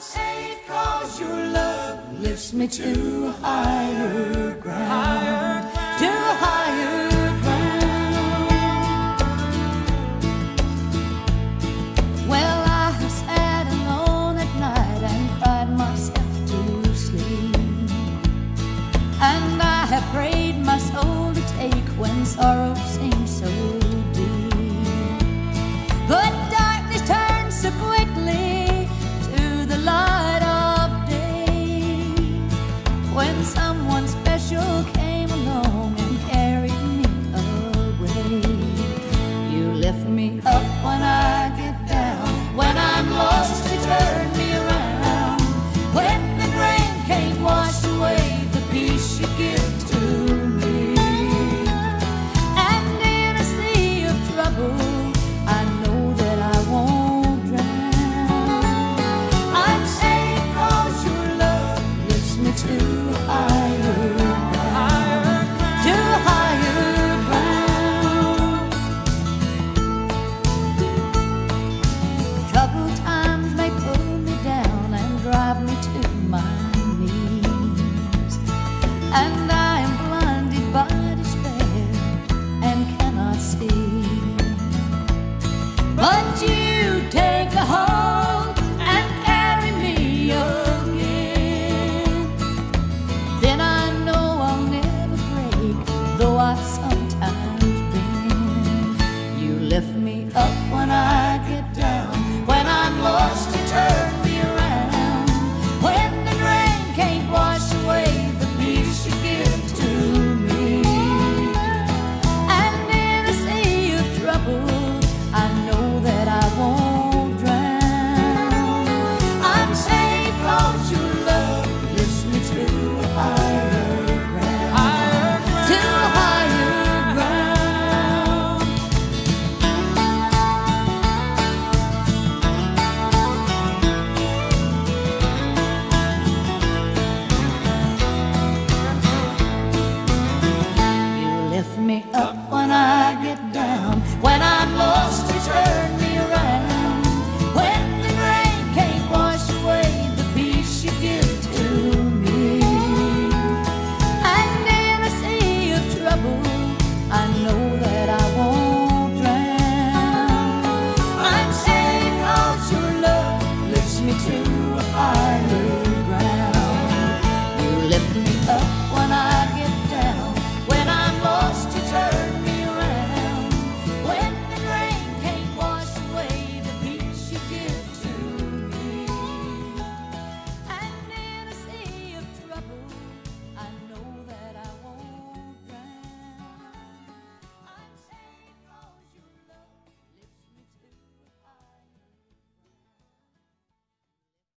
Safe cause your love lifts me to higher ground. and I am blinded by despair and cannot see. But you take a hold and carry me again. Then I know I'll never break, though I.